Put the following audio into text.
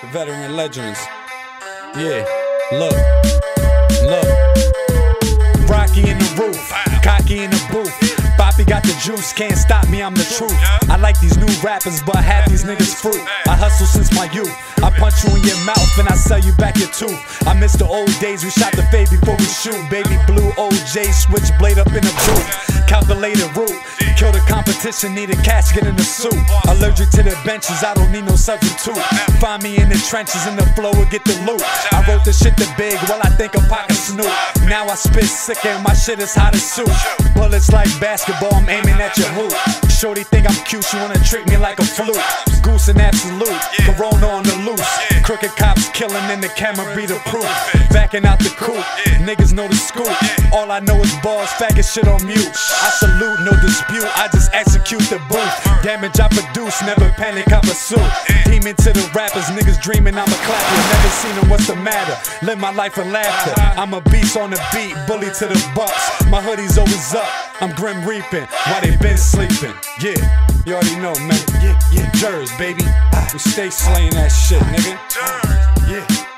the veteran legends. Yeah, look, look. Rocky in the roof, cocky in the booth. Boppy got the juice, can't stop me, I'm the truth. I like these new rappers, but half these niggas fruit. I hustle since my youth. I punch you in your mouth and I sell you back your tooth. I miss the old days, we shot the fade before we shoot. Baby blue OJ, switchblade up in the booth. Calculated route, kill the competition, need a casket in the suit. Allergic to the benches, I don't need no substitute. Find me in the trenches, in the flow will get the loot. I wrote this shit the big, well I think a pocket snoop. Now I spit sick and my shit is hot as soup. Bullets like basketball, I'm aiming at your hoop. Shorty think I'm cute, she wanna treat me like a flute. Goose and Absolut, Corona on the loose. Crooked cops killing in the camera be the proof. Backing out the coop, niggas know the scoop. All I know is balls, faggot shit on mute. I salute, no dispute, I just execute the booth. Damage I produce, never panic, I pursue. Demon to the rappers, niggas dreaming I'm a clapper. Never seen them, what's the matter? Live my life in laughter. I'm a beast on the beat, bully to the bucks. My hoodie's always up, I'm grim reaping while they been sleeping. Yeah, you already know, man. Yeah, yeah, Jers, baby. We stay slaying that shit, nigga. Yeah. Ah.